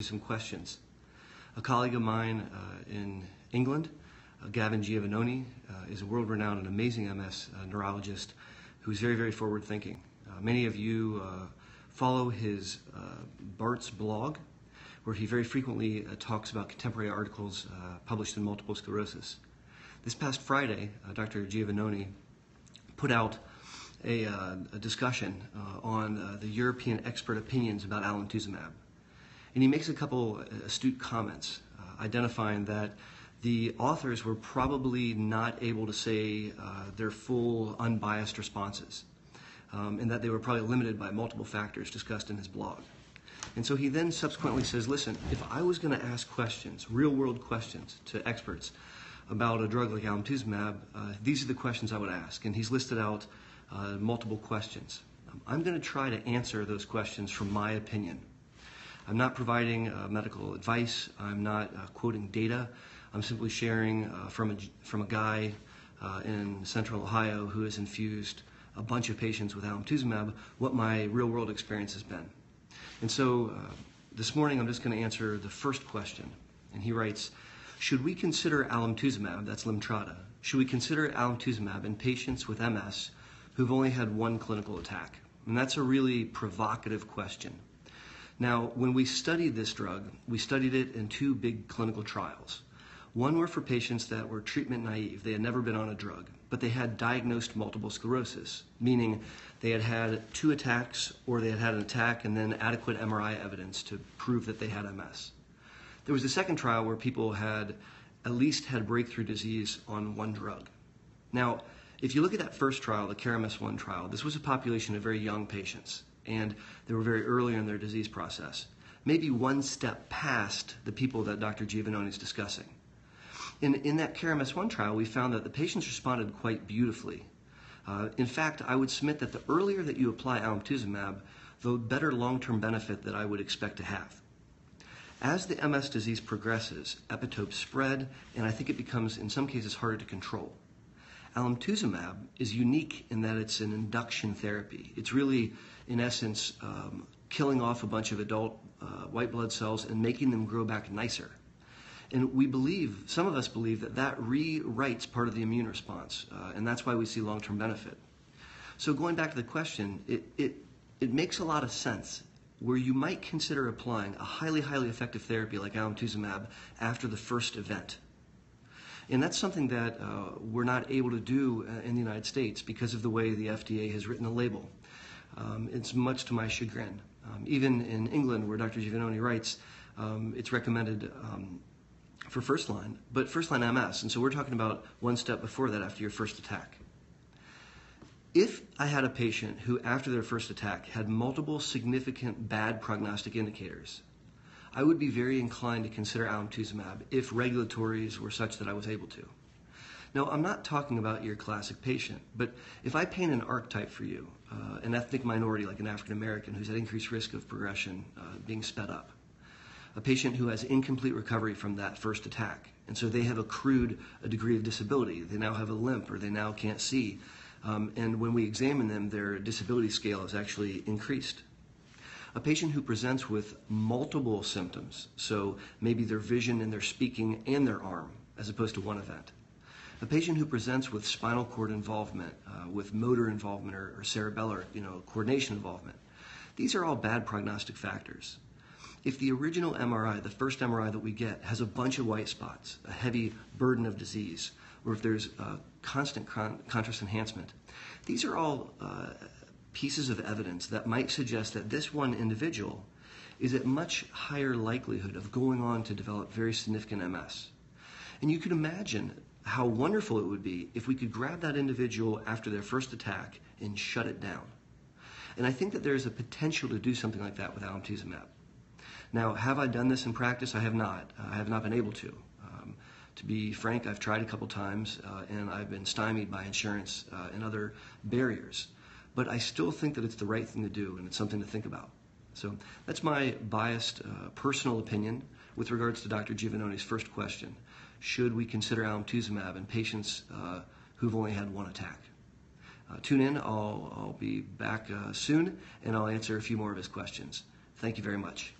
some questions. A colleague of mine uh, in England, uh, Gavin Giovannoni, uh, is a world-renowned and amazing MS uh, neurologist who's very, very forward-thinking. Uh, many of you uh, follow his Bart's blog, where he very frequently talks about contemporary articles published in multiple sclerosis. This past Friday, Dr. Giovannoni put out a, a discussion on the European expert opinions about alemtuzumab. And he makes a couple astute comments, uh, identifying that the authors were probably not able to say uh, their full, unbiased responses, um, and that they were probably limited by multiple factors discussed in his blog. And so he then subsequently says, listen, if I was going to ask questions, real world questions to experts about a drug like alemtuzumab, uh, these are the questions I would ask. And he's listed out uh, multiple questions. Um, I'm going to try to answer those questions from my opinion. I'm not providing uh, medical advice. I'm not uh, quoting data. I'm simply sharing uh, from, a, from a guy uh, in central Ohio who has infused a bunch of patients with alemtuzumab what my real world experience has been. And so uh, this morning I'm just going to answer the first question. And he writes, should we consider alemtuzumab, that's Lemtrada, should we consider alemtuzumab in patients with MS who've only had one clinical attack? And that's a really provocative question. Now, when we studied this drug, we studied it in two big clinical trials. One were for patients that were treatment naive. They had never been on a drug, but they had diagnosed multiple sclerosis, meaning they had had two attacks or they had had an attack and then adequate MRI evidence to prove that they had MS. There was a second trial where people had at least had breakthrough disease on one drug. Now, if you look at that first trial, the CARE-MS 1 trial, this was a population of very young patients and they were very early in their disease process, maybe one step past the people that Dr. Giovannoni is discussing. In, in that CARE-MS-1 trial, we found that the patients responded quite beautifully. Uh, in fact, I would submit that the earlier that you apply alemtuzumab, the better long-term benefit that I would expect to have. As the MS disease progresses, epitopes spread, and I think it becomes, in some cases, harder to control. Alemtuzumab is unique in that it's an induction therapy. It's really, in essence, um, killing off a bunch of adult uh, white blood cells and making them grow back nicer. And we believe, some of us believe, that that rewrites part of the immune response, uh, and that's why we see long term benefit. So, going back to the question, it, it, it makes a lot of sense where you might consider applying a highly, highly effective therapy like alemtuzumab after the first event. And that's something that uh, we're not able to do uh, in the United States because of the way the FDA has written the label. Um, it's much to my chagrin. Um, even in England, where Dr. Giovannoni writes, um, it's recommended um, for first line, but first line MS. And so we're talking about one step before that after your first attack. If I had a patient who, after their first attack, had multiple significant bad prognostic indicators, I would be very inclined to consider alemtuzumab if regulatories were such that I was able to. Now, I'm not talking about your classic patient, but if I paint an archetype for you, uh, an ethnic minority like an African American who's at increased risk of progression uh, being sped up, a patient who has incomplete recovery from that first attack, and so they have accrued a degree of disability. They now have a limp or they now can't see. Um, and when we examine them, their disability scale has actually increased. A patient who presents with multiple symptoms, so maybe their vision and their speaking and their arm, as opposed to one event. A patient who presents with spinal cord involvement, uh, with motor involvement or, or cerebellar, you know, coordination involvement. These are all bad prognostic factors. If the original MRI, the first MRI that we get, has a bunch of white spots, a heavy burden of disease, or if there's constant con contrast enhancement, these are all uh, pieces of evidence that might suggest that this one individual is at much higher likelihood of going on to develop very significant MS. And you could imagine how wonderful it would be if we could grab that individual after their first attack and shut it down. And I think that there's a potential to do something like that with alemtuzumab. Now, have I done this in practice? I have not. Uh, I have not been able to. Um, to be frank, I've tried a couple times uh, and I've been stymied by insurance uh, and other barriers but I still think that it's the right thing to do and it's something to think about. So that's my biased uh, personal opinion with regards to Dr. Giovannoni's first question. Should we consider alemtuzumab in patients uh, who've only had one attack? Uh, tune in. I'll, I'll be back uh, soon and I'll answer a few more of his questions. Thank you very much.